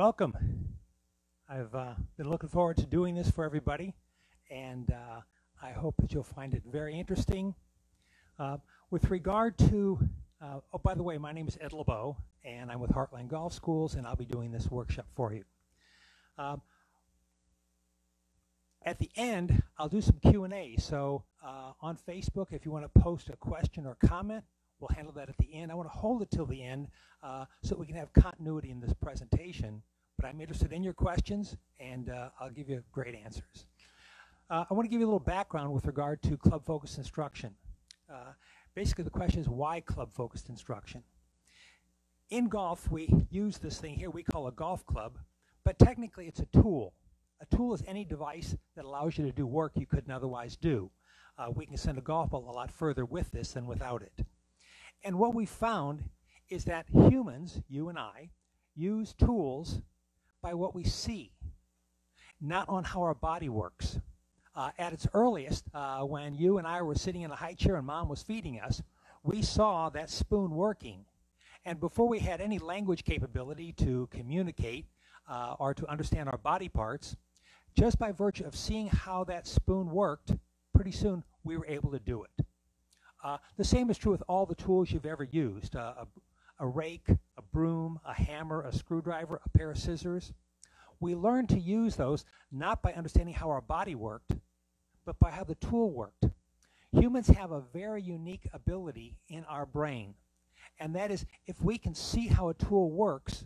welcome. I've uh, been looking forward to doing this for everybody, and uh, I hope that you'll find it very interesting. Uh, with regard to, uh, oh, by the way, my name is Ed LeBeau, and I'm with Heartland Golf Schools, and I'll be doing this workshop for you. Um, at the end, I'll do some Q&A. So uh, on Facebook, if you want to post a question or comment, we'll handle that at the end. I want to hold it till the end uh, so we can have continuity in this presentation. But I'm interested in your questions, and uh, I'll give you great answers. Uh, I want to give you a little background with regard to club-focused instruction. Uh, basically, the question is why club-focused instruction? In golf, we use this thing here we call a golf club, but technically it's a tool. A tool is any device that allows you to do work you couldn't otherwise do. Uh, we can send a golf ball a lot further with this than without it. And what we found is that humans, you and I, use tools by what we see, not on how our body works. Uh, at its earliest, uh, when you and I were sitting in a high chair and mom was feeding us, we saw that spoon working. And before we had any language capability to communicate uh, or to understand our body parts, just by virtue of seeing how that spoon worked, pretty soon we were able to do it. Uh, the same is true with all the tools you've ever used. Uh, a, a, rake, a broom, a hammer, a screwdriver, a pair of scissors. We learned to use those not by understanding how our body worked, but by how the tool worked. Humans have a very unique ability in our brain, and that is if we can see how a tool works,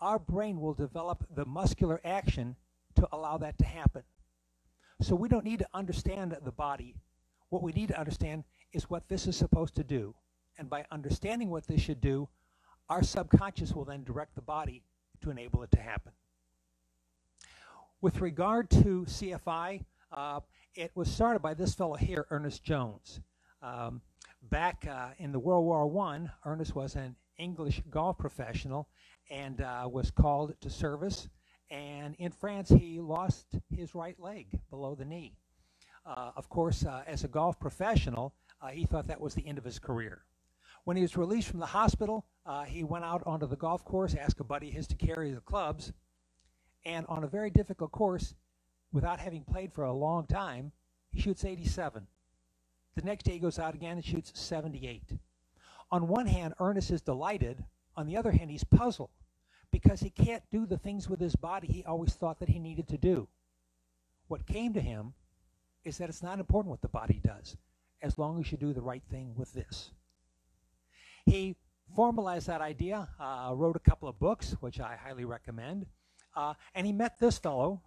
our brain will develop the muscular action to allow that to happen. So we don't need to understand the body. What we need to understand is what this is supposed to do. And by understanding what this should do, our subconscious will then direct the body to enable it to happen. With regard to CFI, uh, it was started by this fellow here, Ernest Jones. Um, back uh, in the World War I, Ernest was an English golf professional and uh, was called to service. And in France, he lost his right leg below the knee. Uh, of course, uh, as a golf professional, uh, he thought that was the end of his career. When he was released from the hospital, uh, he went out onto the golf course, asked a buddy his to carry the clubs, and on a very difficult course, without having played for a long time, he shoots 87. The next day he goes out again and shoots 78. On one hand, Ernest is delighted. On the other hand, he's puzzled because he can't do the things with his body he always thought that he needed to do. What came to him is that it's not important what the body does as long as you do the right thing with this. He formalized that idea, uh, wrote a couple of books, which I highly recommend, uh, and he met this fellow,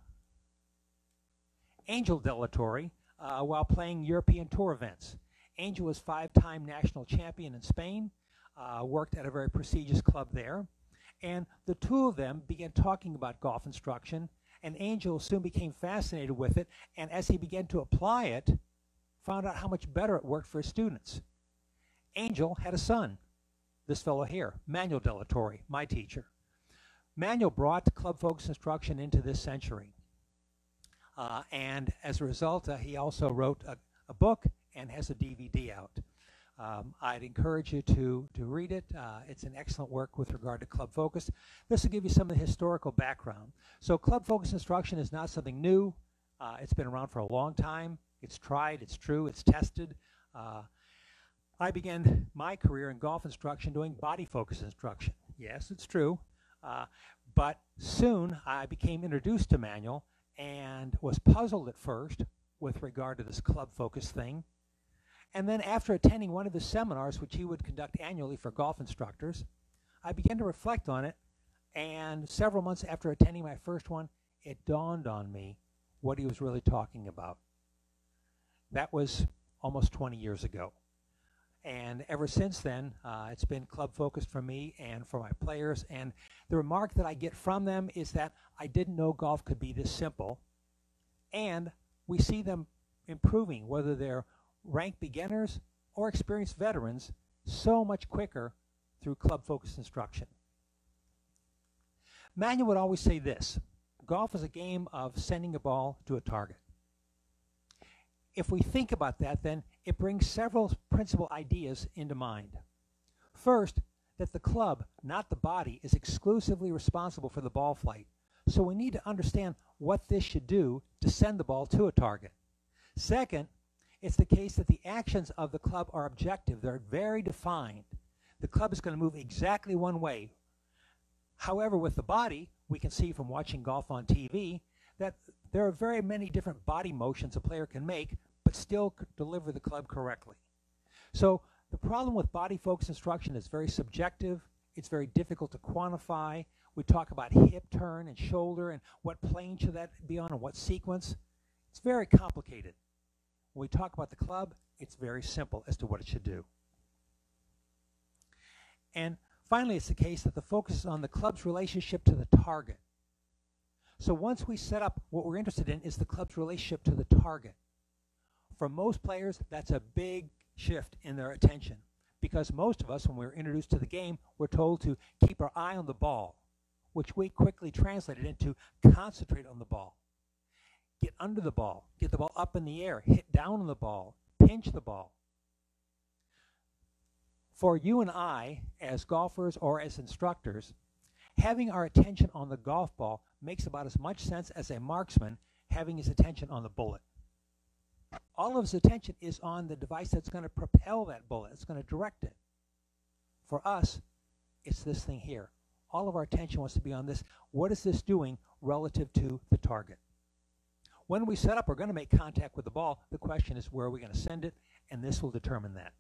Angel de la Torre, uh, while playing European Tour events. Angel was five-time national champion in Spain, uh, worked at a very prestigious club there, and the two of them began talking about golf instruction, and Angel soon became fascinated with it, and as he began to apply it, found out how much better it worked for his students. Angel had a son, this fellow here, Manuel de la Torre, my teacher. Manuel brought club focus instruction into this century. Uh, and as a result, uh, he also wrote a, a, book and has a DVD out. Um, I'd encourage you to, to read it. Uh, it's an excellent work with regard to club focus. This will give you some of the historical background. So club focus instruction is not something new. Uh, it's been around for a long time. It's tried, it's true, it's tested. Uh, I began my career in golf instruction doing body focus instruction. Yes, it's true. Uh, but soon I became introduced to Manuel and was puzzled at first with regard to this club focus thing. And then after attending one of the seminars, which he would conduct annually for golf instructors, I began to reflect on it. And several months after attending my first one, it dawned on me what he was really talking about. That was almost 20 years ago. And ever since then, uh, it's been club focused for me and for my players. And the remark that I get from them is that I didn't know golf could be this simple. And we see them improving, whether they're ranked beginners or experienced veterans, so much quicker through club focused instruction. Manuel would always say this golf is a game of sending a ball to a target if we think about that, then it brings several principal ideas into mind. First, that the club, not the body, is exclusively responsible for the ball flight. So we need to understand what this should do to send the ball to a target. Second, it's the case that the actions of the club are objective. They're very defined. The club is going to move exactly one way. However, with the body, we can see from watching golf on TV that there are very many different body motions a player can make, but still deliver the club correctly. So the problem with body focus instruction is very subjective. It's very difficult to quantify. We talk about hip turn and shoulder and what plane should that be on and what sequence. It's very complicated. When we talk about the club, it's very simple as to what it should do. And finally, it's the case that the focus is on the club's relationship to the target. So once we set up, what we're interested in is the club's relationship to the target. For most players, that's a big shift in their attention. Because most of us, when we're introduced to the game, we're told to keep our eye on the ball, which we quickly translated into concentrate on the ball. Get under the ball, get the ball up in the air, hit down on the ball, pinch the ball. For you and I, as golfers or as instructors, having our attention on the golf ball makes about as much sense as a marksman having his attention on the bullet all of his attention is on the device that's going to propel that bullet. It's going to direct it. For us, it's this thing here. All of our attention wants to be on this. What is this doing relative to the target? When we set up, we're going to make contact with the ball. The question is, where are we going to send it? And this will determine that.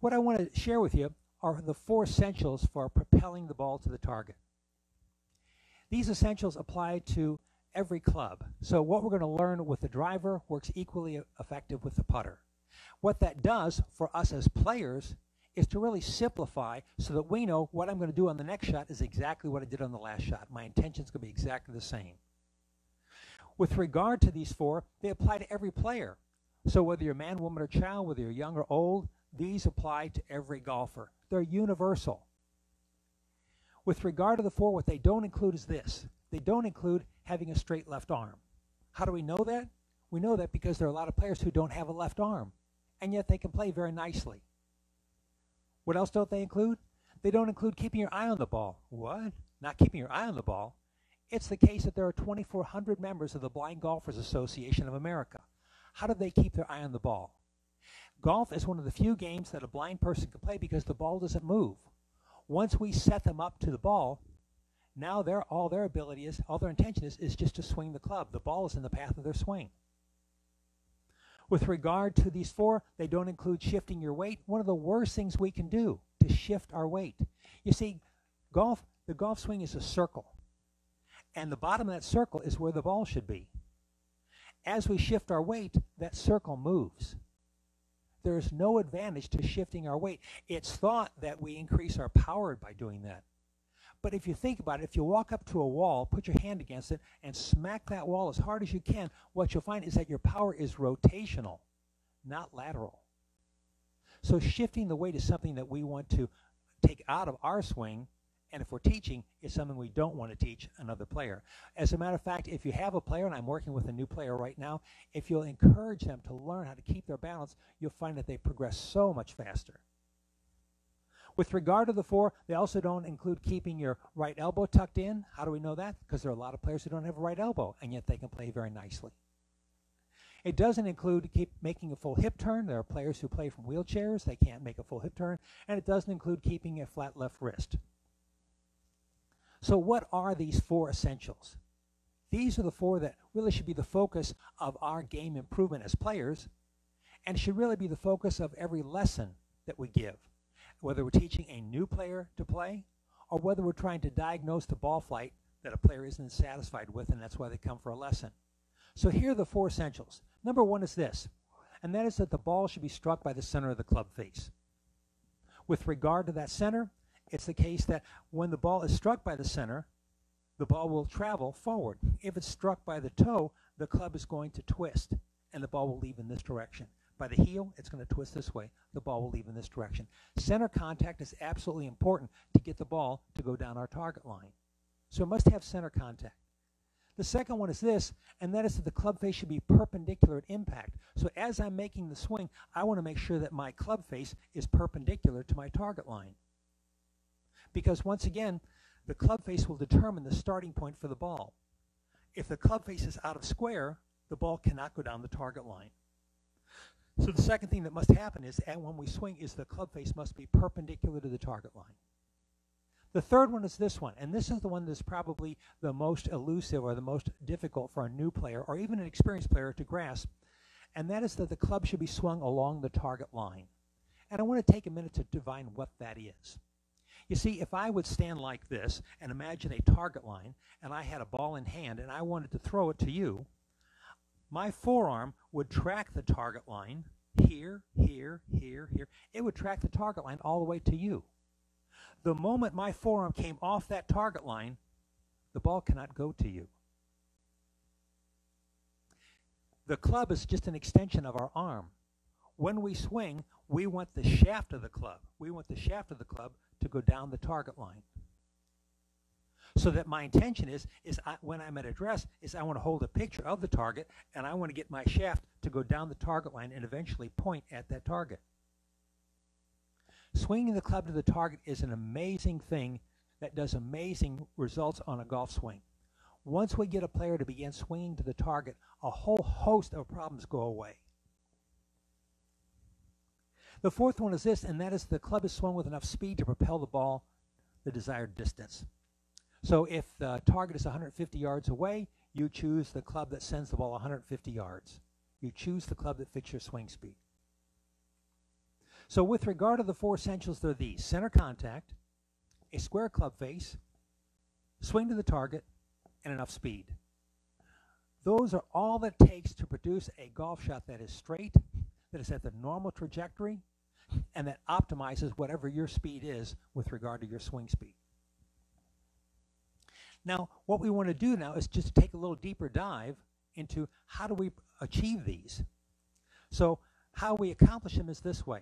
What I want to share with you are the four essentials for propelling the ball to the target. These essentials apply to every club. So what we're going to learn with the driver works equally effective with the putter. What that does for us as players is to really simplify so that we know what I'm going to do on the next shot is exactly what I did on the last shot. My intention is going to be exactly the same. With regard to these four, they apply to every player. So whether you're man, woman, or child, whether you're young or old, these apply to every golfer. They're universal. With regard to the four, what they don't include is this. They don't include having a straight left arm. How do we know that? We know that because there are a lot of players who don't have a left arm, and yet they can play very nicely. What else don't they include? They don't include keeping your eye on the ball. What? Not keeping your eye on the ball. It's the case that there are 2,400 members of the Blind Golfers Association of America. How do they keep their eye on the ball? Golf is one of the few games that a blind person can play because the ball doesn't move. Once we set them up to the ball, now their all their ability is, all their intention is, is just to swing the club. The ball is in the path of their swing. With regard to these four, they don't include shifting your weight. One of the worst things we can do to shift our weight. You see, golf, the golf swing is a circle. And the bottom of that circle is where the ball should be. As we shift our weight, that circle moves there is no advantage to shifting our weight. It's thought that we increase our power by doing that. But if you think about it, if you walk up to a wall, put your hand against it, and smack that wall as hard as you can, what you'll find is that your power is rotational, not lateral. So shifting the weight is something that we want to take out of our swing and if we're teaching, it's something we don't want to teach another player. As a matter of fact, if you have a player, and I'm working with a new player right now, if you'll encourage them to learn how to keep their balance, you'll find that they progress so much faster. With regard to the four, they also don't include keeping your right elbow tucked in. How do we know that? Because there are a lot of players who don't have a right elbow, and yet they can play very nicely. It doesn't include keep making a full hip turn. There are players who play from wheelchairs. They can't make a full hip turn. And it doesn't include keeping a flat left wrist. So what are these four essentials? These are the four that really should be the focus of our game improvement as players and should really be the focus of every lesson that we give. Whether we're teaching a new player to play or whether we're trying to diagnose the ball flight that a player isn't satisfied with and that's why they come for a lesson. So here are the four essentials. Number one is this, and that is that the ball should be struck by the center of the club face. With regard to that center, it's the case that when the ball is struck by the center, the ball will travel forward. If it's struck by the toe, the club is going to twist and the ball will leave in this direction. By the heel, it's going to twist this way. The ball will leave in this direction. Center contact is absolutely important to get the ball to go down our target line. So it must have center contact. The second one is this, and that is that the club face should be perpendicular at impact. So as I'm making the swing, I want to make sure that my club face is perpendicular to my target line. Because once again, the club face will determine the starting point for the ball. If the club face is out of square, the ball cannot go down the target line. So the second thing that must happen is, and when we swing, is the club face must be perpendicular to the target line. The third one is this one, and this is the one that's probably the most elusive or the most difficult for a new player or even an experienced player to grasp, and that is that the club should be swung along the target line. And I want to take a minute to define what that is. You see, if I would stand like this and imagine a target line, and I had a ball in hand and I wanted to throw it to you, my forearm would track the target line here, here, here, here. It would track the target line all the way to you. The moment my forearm came off that target line, the ball cannot go to you. The club is just an extension of our arm. When we swing, we want the shaft of the club. We want the shaft of the club to go down the target line. So that my intention is, is I, when I'm at address, is I want to hold a picture of the target and I want to get my shaft to go down the target line and eventually point at that target. Swinging the club to the target is an amazing thing that does amazing results on a golf swing. Once we get a player to begin swinging to the target, a whole host of problems go away. The fourth one is this, and that is the club is swung with enough speed to propel the ball the desired distance. So if the target is 150 yards away, you choose the club that sends the ball 150 yards. You choose the club that fits your swing speed. So with regard to the four essentials, they're these. Center contact, a square club face, swing to the target, and enough speed. Those are all that takes to produce a golf shot that is straight, that is at the normal trajectory, and that optimizes whatever your speed is with regard to your swing speed. Now, what we want to do now is just take a little deeper dive into how do we achieve these. So how we accomplish them is this way.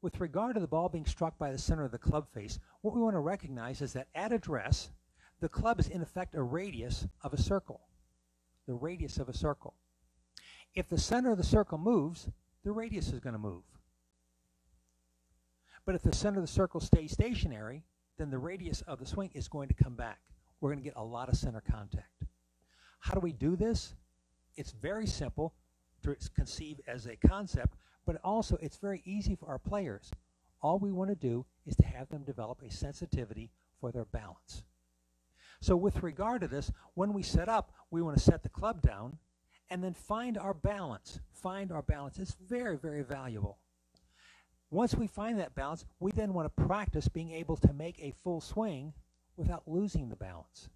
With regard to the ball being struck by the center of the club face, what we want to recognize is that at address, the club is in effect a radius of a circle. The radius of a circle. If the center of the circle moves, the radius is going to move. But if the center of the circle stays stationary, then the radius of the swing is going to come back. We're going to get a lot of center contact. How do we do this? It's very simple to conceive as a concept, but also it's very easy for our players. All we want to do is to have them develop a sensitivity for their balance. So with regard to this, when we set up, we want to set the club down and then find our balance. Find our balance. It's very, very valuable. Once we find that balance, we then want to practice being able to make a full swing without losing the balance.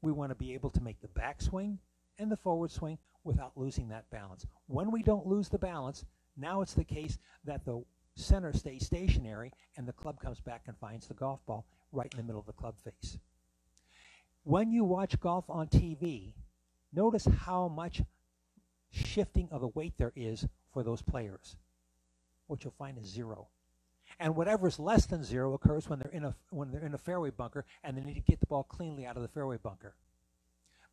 We want to be able to make the backswing and the forward swing without losing that balance. When we don't lose the balance, now it's the case that the center stays stationary and the club comes back and finds the golf ball right in the middle of the club face. When you watch golf on TV, notice how much shifting of the weight there is for those players. What you'll find is zero. And whatever is less than zero occurs when they're in a when they're in a fairway bunker and they need to get the ball cleanly out of the fairway bunker.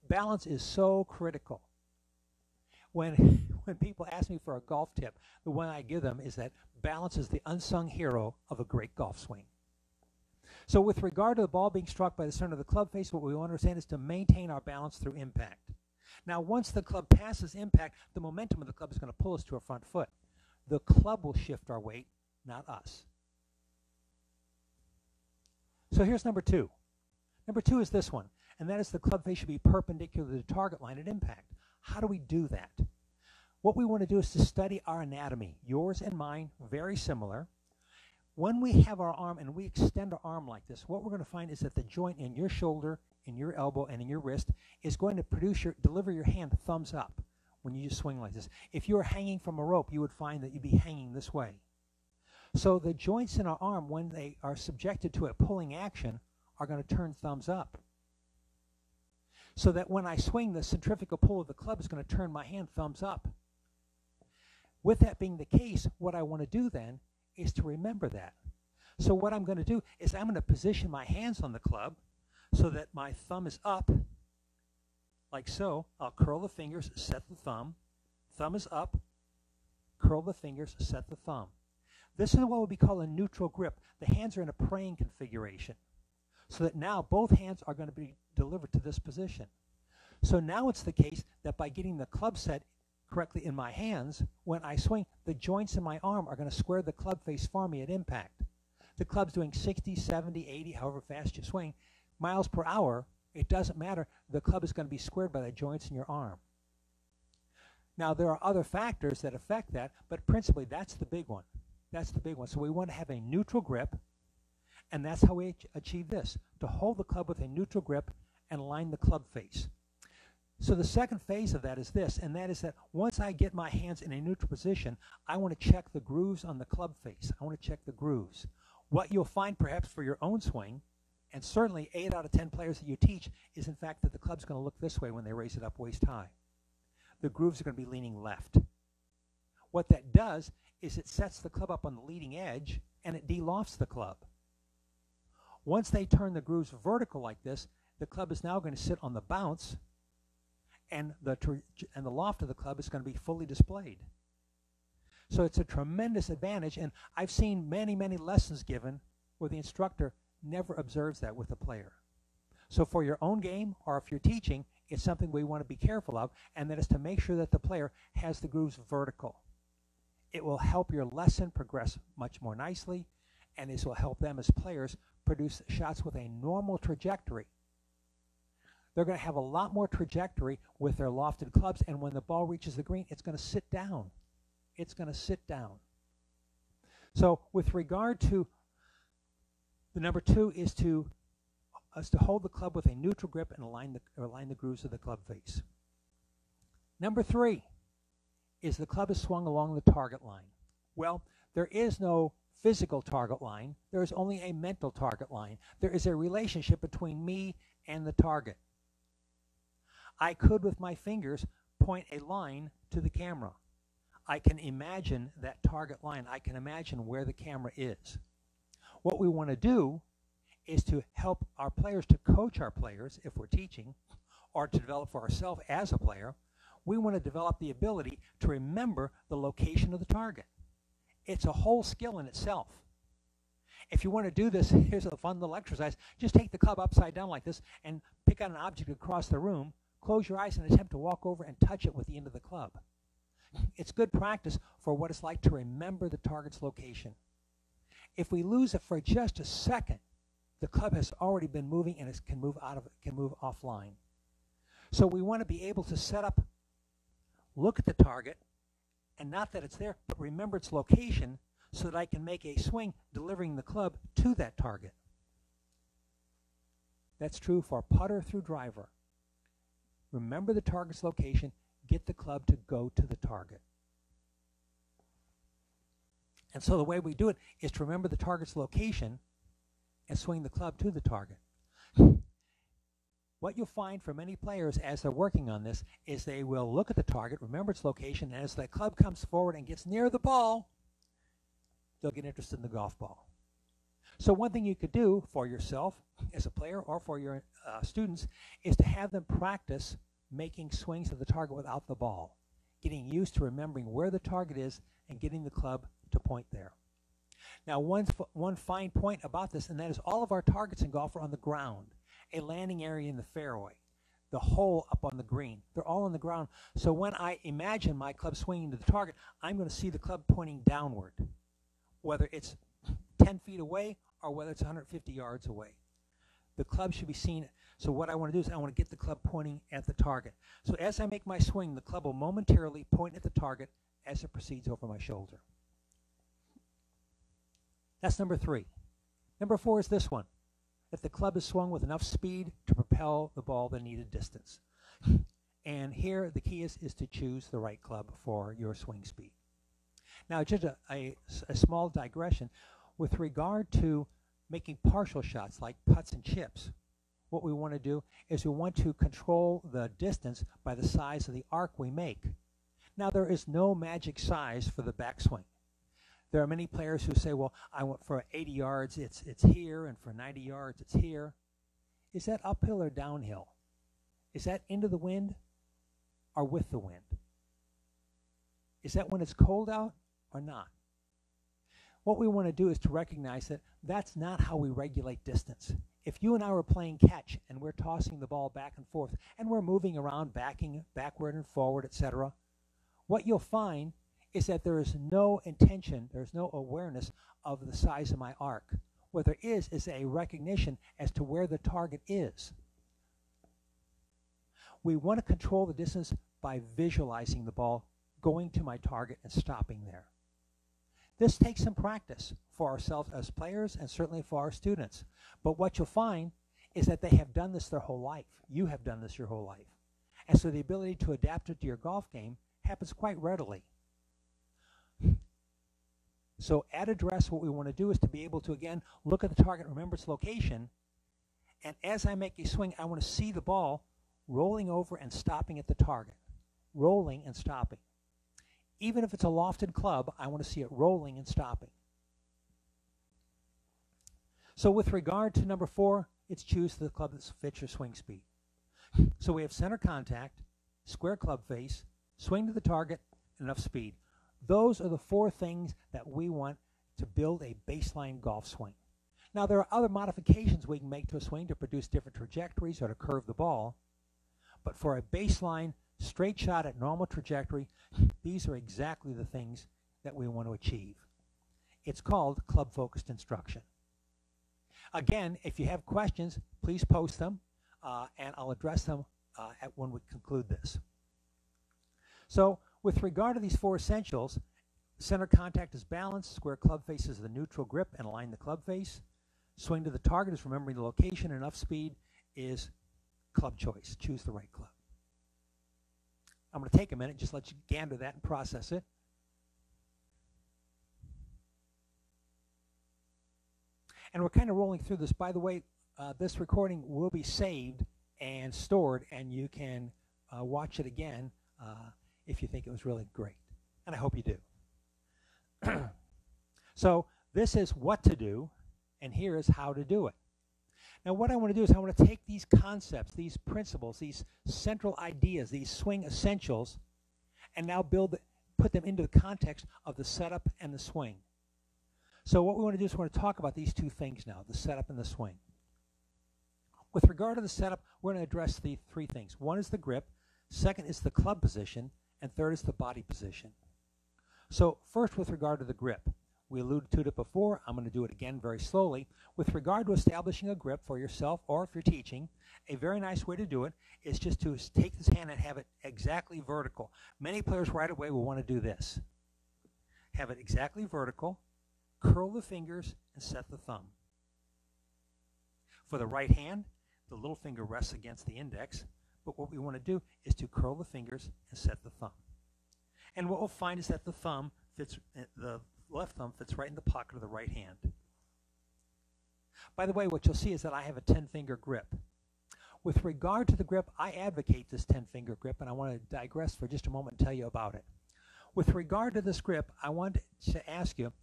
Balance is so critical when when people ask me for a golf tip, the one I give them is that balance is the unsung hero of a great golf swing. So with regard to the ball being struck by the center of the club face, what we want to understand is to maintain our balance through impact. Now, once the club passes impact, the momentum of the club is going to pull us to our front foot. The club will shift our weight, not us. So here's number two. Number two is this one, and that is the club face should be perpendicular to the target line at impact. How do we do that? What we want to do is to study our anatomy. Yours and mine, very similar. When we have our arm and we extend our arm like this, what we're going to find is that the joint in your shoulder, in your elbow, and in your wrist is going to produce your, deliver your hand thumbs up when you just swing like this. If you were hanging from a rope, you would find that you'd be hanging this way. So the joints in our arm, when they are subjected to a pulling action, are going to turn thumbs up so that when I swing, the centrifugal pull of the club is going to turn my hand thumbs up. With that being the case, what I want to do then is to remember that. So what I'm going to do is I'm going to position my hands on the club so that my thumb is up like so. I'll curl the fingers, set the thumb. Thumb is up. Curl the fingers, set the thumb. This is what would be called a neutral grip. The hands are in a praying configuration. So that now both hands are going to be delivered to this position. So now it's the case that by getting the club set correctly in my hands, when I swing, the joints in my arm are going to square the club face for me at impact. The club's doing 60, 70, 80, however fast you swing, miles per hour, it doesn't matter. The club is going to be squared by the joints in your arm. Now, there are other factors that affect that, but principally that's the big one. That's the big one. So we want to have a neutral grip, and that's how we achieve this, to hold the club with a neutral grip and line the club face. So the second phase of that is this, and that is that once I get my hands in a neutral position, I want to check the grooves on the club face. I want to check the grooves. What you'll find perhaps for your own swing, and certainly 8 out of 10 players that you teach, is in fact that the club's going to look this way when they raise it up waist high. The grooves are going to be leaning left. What that does is it sets the club up on the leading edge and it delofts the club. Once they turn the grooves vertical like this, the club is now going to sit on the bounce and the, and the loft of the club is going to be fully displayed. So it's a tremendous advantage, and I've seen many, many lessons given where the instructor never observes that with a player. So for your own game, or if you're teaching, it's something we want to be careful of, and that is to make sure that the player has the grooves vertical. It will help your lesson progress much more nicely, and this will help them as players produce shots with a normal trajectory. They're going to have a lot more trajectory with their lofted clubs, and when the ball reaches the green, it's going to sit down. It's going to sit down. So with regard to the number two is to is to hold the club with a neutral grip and align the align the grooves of the club face. Number three is the club is swung along the target line. Well, there is no physical target line. There is only a mental target line. There is a relationship between me and the target. I could, with my fingers, point a line to the camera. I can imagine that target line. I can imagine where the camera is. What we want to do is to help our players, to coach our players if we're teaching, or to develop for ourselves as a player, we want to develop the ability to remember the location of the target. It's a whole skill in itself. If you want to do this, here's a fun little exercise. Just take the club upside down like this and pick out an object across the room, close your eyes and attempt to walk over and touch it with the end of the club. It's good practice for what it's like to remember the target's location. If we lose it for just a second, the club has already been moving and it can move out of can move offline. So we want to be able to set up look at the target, and not that it's there, but remember its location so that I can make a swing delivering the club to that target. That's true for putter through driver. Remember the target's location, get the club to go to the target. And so the way we do it is to remember the target's location and swing the club to the target. What you'll find for many players as they're working on this is they will look at the target, remember its location, and as the club comes forward and gets near the ball, they'll get interested in the golf ball. So one thing you could do for yourself as a player or for your uh, students is to have them practice making swings at the target without the ball, getting used to remembering where the target is and getting the club to point there. Now, one, one fine point about this, and that is all of our targets in golf are on the ground a landing area in the fairway, the hole up on the green. They're all on the ground. So when I imagine my club swinging to the target, I'm going to see the club pointing downward, whether it's 10 feet away or whether it's 150 yards away. The club should be seen. So what I want to do is I want to get the club pointing at the target. So as I make my swing, the club will momentarily point at the target as it proceeds over my shoulder. That's number three. Number four is this one that the club is swung with enough speed to propel the ball the needed distance. And here the key is, is to choose the right club for your swing speed. Now just a, a, a small digression. With regard to making partial shots like putts and chips, what we want to do is we want to control the distance by the size of the arc we make. Now there is no magic size for the backswing. There are many players who say, well, I want for 80 yards, it's, it's here, and for 90 yards, it's here. Is that uphill or downhill? Is that into the wind or with the wind? Is that when it's cold out or not? What we want to do is to recognize that that's not how we regulate distance. If you and I were playing catch and we're tossing the ball back and forth and we're moving around, backing backward and forward, etc., what you'll find is that there is no intention, there's no awareness of the size of my arc. What there is is a recognition as to where the target is. We want to control the distance by visualizing the ball going to my target and stopping there. This takes some practice for ourselves as players and certainly for our students. But what you'll find is that they have done this their whole life. You have done this your whole life. And so the ability to adapt it to your golf game happens quite readily. So at address, what we want to do is to be able to, again, look at the target, remember its location, and as I make a swing, I want to see the ball rolling over and stopping at the target. Rolling and stopping. Even if it's a lofted club, I want to see it rolling and stopping. So with regard to number four, it's choose the club that fits your swing speed. So we have center contact, square club face, swing to the target, enough speed. Those are the four things that we want to build a baseline golf swing. Now there are other modifications we can make to a swing to produce different trajectories or to curve the ball, but for a baseline straight shot at normal trajectory, these are exactly the things that we want to achieve. It's called club-focused instruction. Again, if you have questions, please post them, uh, and I'll address them uh, at when we conclude this. So with regard to these four essentials, center contact is balanced, square club face is the neutral grip and align the club face. Swing to the target is remembering the location, and enough speed is club choice. Choose the right club. I'm going to take a minute, just let you gander that and process it. And we're kind of rolling through this. By the way, uh, this recording will be saved and stored, and you can uh, watch it again uh, if you think it was really great. And I hope you do. so this is what to do, and here is how to do it. Now what I want to do is I want to take these concepts, these principles, these central ideas, these swing essentials, and now build, put them into the context of the setup and the swing. So what we want to do is we want to talk about these two things now, the setup and the swing. With regard to the setup, we're going to address the three things. One is the grip, second is the club position, and third is the body position. So first with regard to the grip, we alluded to it before, I'm going to do it again very slowly. With regard to establishing a grip for yourself or if you're teaching, a very nice way to do it is just to take this hand and have it exactly vertical. Many players right away will want to do this. Have it exactly vertical, curl the fingers, and set the thumb. For the right hand, the little finger rests against the index, but what we want to do is to curl the fingers and set the thumb. And what we'll find is that the thumb fits, eh, the left thumb fits right in the pocket of the right hand. By the way, what you'll see is that I have a 10-finger grip. With regard to the grip, I advocate this 10-finger grip, and I want to digress for just a moment and tell you about it. With regard to this grip, I want to ask you,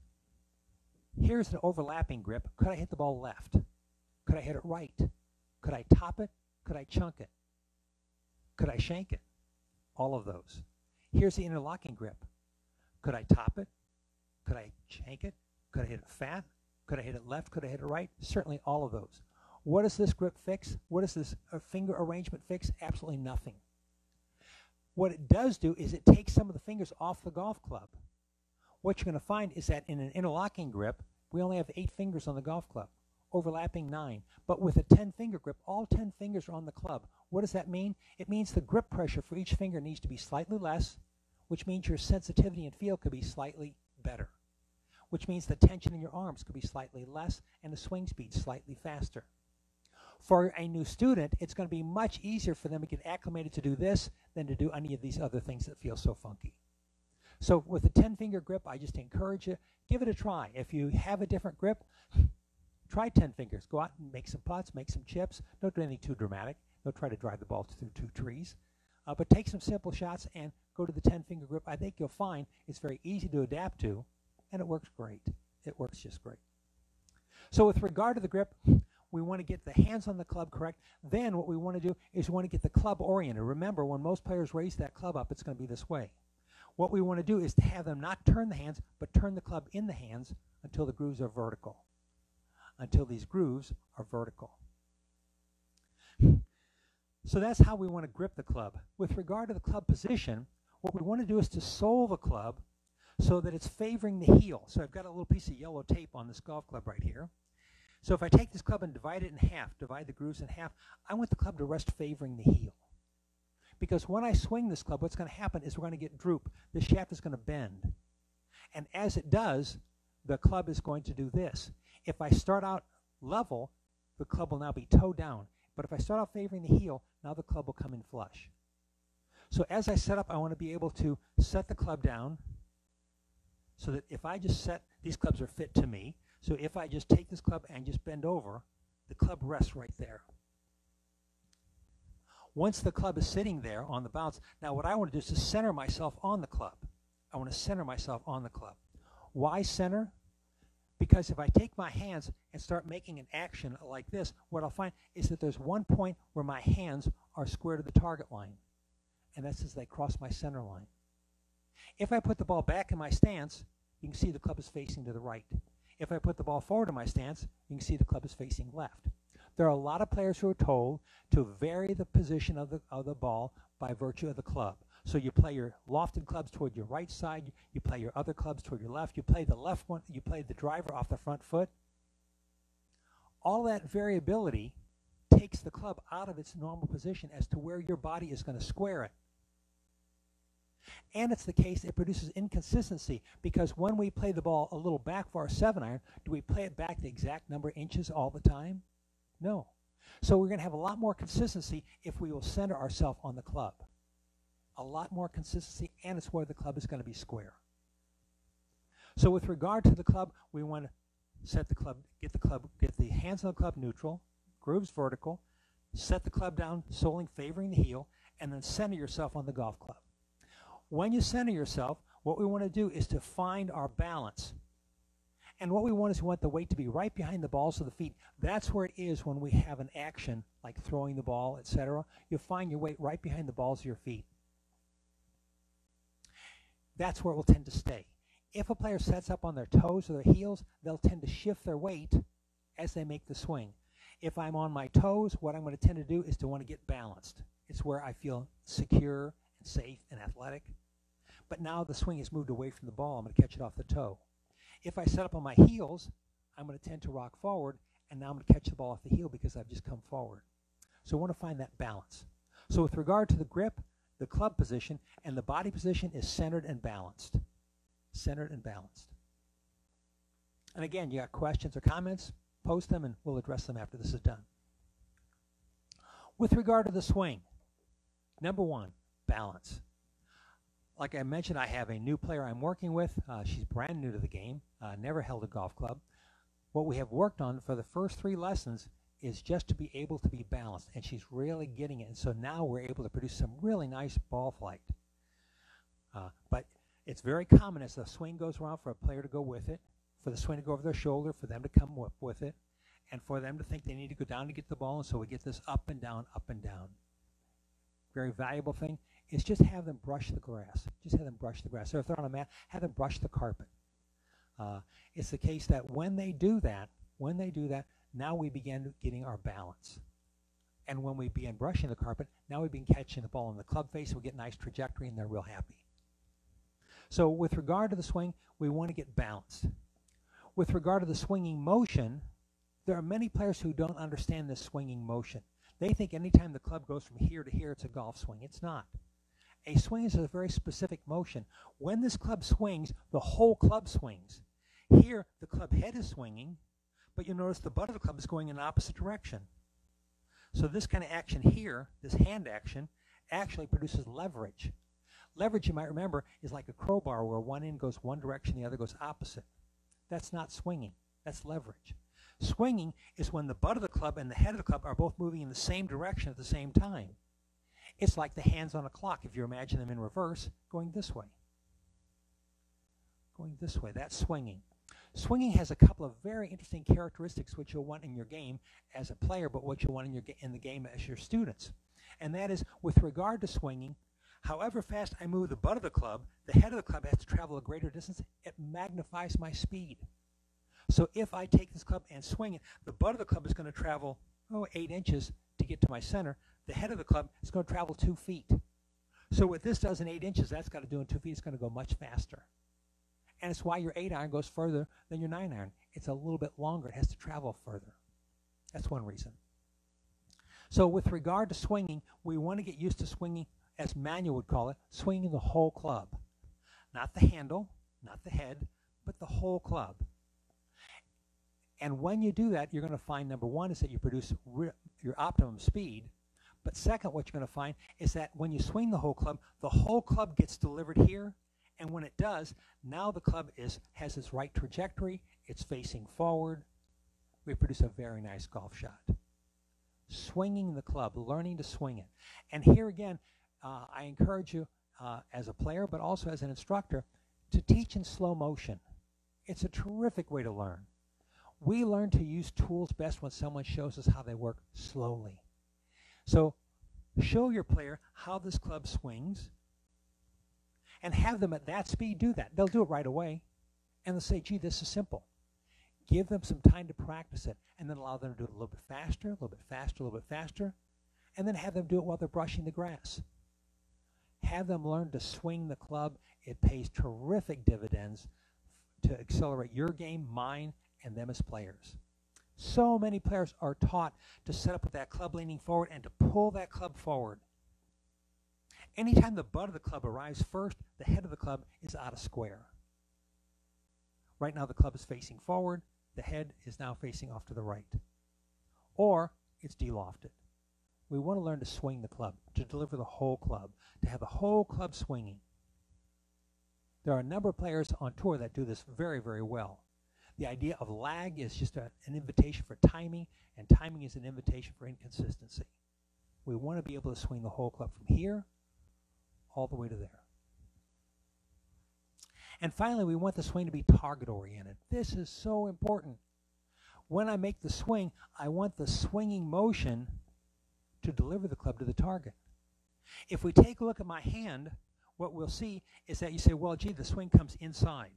here's an overlapping grip. Could I hit the ball left? Could I hit it right? Could I top it? Could I chunk it? Could I shank it? All of those. Here's the interlocking grip. Could I top it? Could I shank it? Could I hit it fat? Could I hit it left? Could I hit it right? Certainly all of those. What does this grip fix? What does this uh, finger arrangement fix? Absolutely nothing. What it does do is it takes some of the fingers off the golf club. What you're going to find is that in an interlocking grip, we only have eight fingers on the golf club, overlapping nine. But with a 10 finger grip, all 10 fingers are on the club. What does that mean? It means the grip pressure for each finger needs to be slightly less, which means your sensitivity and feel could be slightly better, which means the tension in your arms could be slightly less and the swing speed slightly faster. For a new student, it's going to be much easier for them to get acclimated to do this than to do any of these other things that feel so funky. So with a 10 finger grip, I just encourage you, give it a try. If you have a different grip, try 10 fingers. Go out and make some putts, make some chips. Don't do anything too dramatic. Don't try to drive the ball through two trees. Uh, but take some simple shots and go to the 10 finger grip. I think you'll find it's very easy to adapt to and it works great. It works just great. So with regard to the grip, we want to get the hands on the club correct. Then what we want to do is we want to get the club oriented. Remember, when most players raise that club up, it's going to be this way. What we want to do is to have them not turn the hands, but turn the club in the hands until the grooves are vertical. Until these grooves are vertical. So that's how we want to grip the club. With regard to the club position, what we want to do is to sole the club so that it's favoring the heel. So I've got a little piece of yellow tape on this golf club right here. So if I take this club and divide it in half, divide the grooves in half, I want the club to rest favoring the heel. Because when I swing this club, what's going to happen is we're going to get droop. The shaft is going to bend. And as it does, the club is going to do this. If I start out level, the club will now be toe down. But if I start off favoring the heel, now the club will come in flush. So as I set up, I want to be able to set the club down so that if I just set, these clubs are fit to me, so if I just take this club and just bend over, the club rests right there. Once the club is sitting there on the bounce, now what I want to do is to center myself on the club. I want to center myself on the club. Why center? Because if I take my hands and start making an action like this, what I'll find is that there's one point where my hands are square to the target line. And that's as they cross my center line. If I put the ball back in my stance, you can see the club is facing to the right. If I put the ball forward in my stance, you can see the club is facing left. There are a lot of players who are told to vary the position of the, of the ball by virtue of the club. So you play your lofted clubs toward your right side, you play your other clubs toward your left, you play the left one, you play the driver off the front foot. All that variability takes the club out of its normal position as to where your body is going to square it. And it's the case it produces inconsistency because when we play the ball a little back for our seven iron, do we play it back the exact number of inches all the time? No. So we're going to have a lot more consistency if we will center ourselves on the club. A lot more consistency, and it's where the club is going to be square. So with regard to the club, we want to set the club, get the club, get the hands on the club neutral, grooves vertical, set the club down, soling favoring the heel, and then center yourself on the golf club. When you center yourself, what we want to do is to find our balance. And what we want is we want the weight to be right behind the balls of the feet. That's where it is when we have an action like throwing the ball, etc. You'll find your weight right behind the balls of your feet. That's where it will tend to stay. If a player sets up on their toes or their heels, they'll tend to shift their weight as they make the swing. If I'm on my toes, what I'm going to tend to do is to want to get balanced. It's where I feel secure and safe and athletic. But now the swing has moved away from the ball. I'm going to catch it off the toe. If I set up on my heels, I'm going to tend to rock forward, and now I'm going to catch the ball off the heel because I've just come forward. So I want to find that balance. So with regard to the grip, the club position, and the body position is centered and balanced. Centered and balanced. And again, you got questions or comments, post them and we'll address them after this is done. With regard to the swing, number one, balance like I mentioned, I have a new player I'm working with. Uh, she's brand new to the game, uh, never held a golf club. What we have worked on for the first three lessons is just to be able to be balanced, and she's really getting it. And so now we're able to produce some really nice ball flight. Uh, but it's very common as the swing goes around for a player to go with it, for the swing to go over their shoulder, for them to come up with it, and for them to think they need to go down to get the ball. And so we get this up and down, up and down. Very valuable thing is just have them brush the grass. Just have them brush the grass. So if they're on a mat, have them brush the carpet. Uh, it's the case that when they do that, when they do that, now we begin getting our balance. And when we begin brushing the carpet, now we begin catching the ball in the club face. We get nice trajectory, and they're real happy. So with regard to the swing, we want to get balanced. With regard to the swinging motion, there are many players who don't understand this swinging motion. They think anytime the club goes from here to here, it's a golf swing. It's not. A swing is a very specific motion. When this club swings, the whole club swings. Here, the club head is swinging, but you notice the butt of the club is going in opposite direction. So this kind of action here, this hand action, actually produces leverage. Leverage, you might remember, is like a crowbar where one end goes one direction, the other goes opposite. That's not swinging. That's leverage. Swinging is when the butt of the club and the head of the club are both moving in the same direction at the same time. It's like the hands on a clock, if you imagine them in reverse, going this way. Going this way. That's swinging. Swinging has a couple of very interesting characteristics which you'll want in your game as a player, but what you'll want in, your in the game as your students. And that is, with regard to swinging, however fast I move the butt of the club, the head of the club has to travel a greater distance. It magnifies my speed. So if I take this club and swing it, the butt of the club is going to travel, oh, eight inches to get to my center. The head of the club is going to travel two feet. So what this does in eight inches, that's got to do in two feet. It's going to go much faster. And it's why your eight iron goes further than your nine iron. It's a little bit longer. It has to travel further. That's one reason. So with regard to swinging, we want to get used to swinging, as Manuel would call it, swinging the whole club. Not the handle, not the head, but the whole club. And when you do that, you're going to find number one is that you produce your optimum speed. But second, what you're going to find is that when you swing the whole club, the whole club gets delivered here. And when it does, now the club is has its right trajectory. It's facing forward. We produce a very nice golf shot. Swinging the club, learning to swing it. And here again, uh, I encourage you uh, as a player, but also as an instructor, to teach in slow motion. It's a terrific way to learn. We learn to use tools best when someone shows us how they work slowly. So show your player how this club swings and have them at that speed do that. They'll do it right away. And they'll say, gee, this is simple. Give them some time to practice it and then allow them to do it a little bit faster, a little bit faster, a little bit faster, and then have them do it while they're brushing the grass. Have them learn to swing the club. It pays terrific dividends to accelerate your game, mine, and them as players. So many players are taught to set up with that club leaning forward and to pull that club forward. Anytime the butt of the club arrives first, the head of the club is out of square. Right now the club is facing forward, the head is now facing off to the right. Or it's delofted. We want to learn to swing the club, to deliver the whole club, to have the whole club swinging. There are a number of players on tour that do this very, very well. The idea of lag is just a, an invitation for timing, and timing is an invitation for inconsistency. We want to be able to swing the whole club from here all the way to there. And finally, we want the swing to be target oriented. This is so important. When I make the swing, I want the swinging motion to deliver the club to the target. If we take a look at my hand, what we'll see is that you say, well, gee, the swing comes inside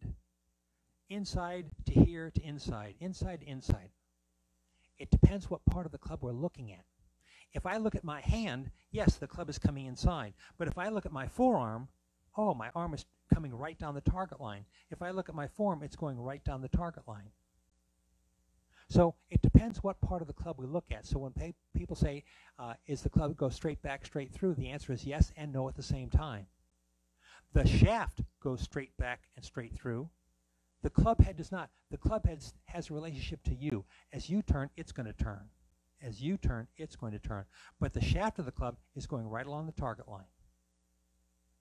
inside to here to inside, inside to inside. It depends what part of the club we're looking at. If I look at my hand, yes, the club is coming inside. But if I look at my forearm, oh, my arm is coming right down the target line. If I look at my forearm, it's going right down the target line. So it depends what part of the club we look at. So when people say, uh, is the club go straight back, straight through, the answer is yes and no at the same time. The shaft goes straight back and straight through. The club head does not. The club head has a relationship to you. As you turn, it's going to turn. As you turn, it's going to turn. But the shaft of the club is going right along the target line.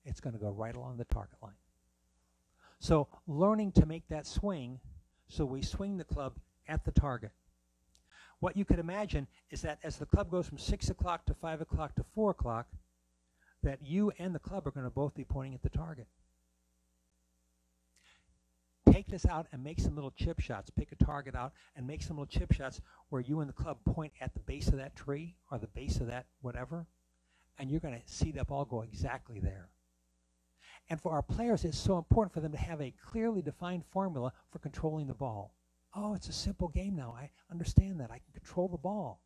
It's going to go right along the target line. So learning to make that swing so we swing the club at the target. What you could imagine is that as the club goes from 6 o'clock to 5 o'clock to 4 o'clock, that you and the club are going to both be pointing at the target take this out and make some little chip shots. Pick a target out and make some little chip shots where you and the club point at the base of that tree or the base of that whatever, and you're going to see that ball go exactly there. And for our players, it's so important for them to have a clearly defined formula for controlling the ball. Oh, it's a simple game now. I understand that. I can control the ball.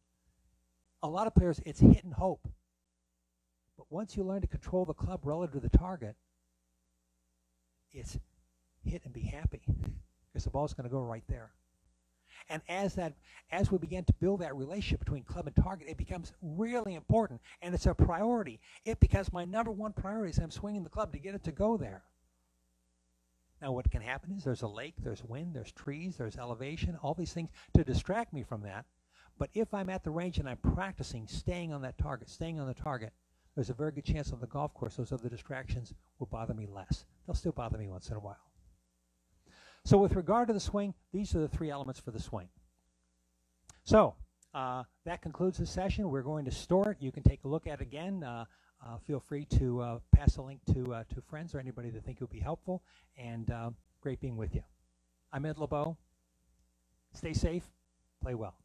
A lot of players, it's hit and hope. But once you learn to control the club relative to the target, it's hit and be happy because the ball's going to go right there. And as that, as we begin to build that relationship between club and target, it becomes really important, and it's a priority. It becomes my number one priority as I'm swinging the club to get it to go there. Now, what can happen is there's a lake, there's wind, there's trees, there's elevation, all these things to distract me from that. But if I'm at the range and I'm practicing staying on that target, staying on the target, there's a very good chance on the golf course those other distractions will bother me less. They'll still bother me once in a while. So with regard to the swing, these are the three elements for the swing. So uh, that concludes the session. We're going to store it. You can take a look at it again. Uh, uh, feel free to uh, pass a link to, uh, to friends or anybody that think it would be helpful. And uh, great being with you. I'm Ed LeBeau. Stay safe, play well.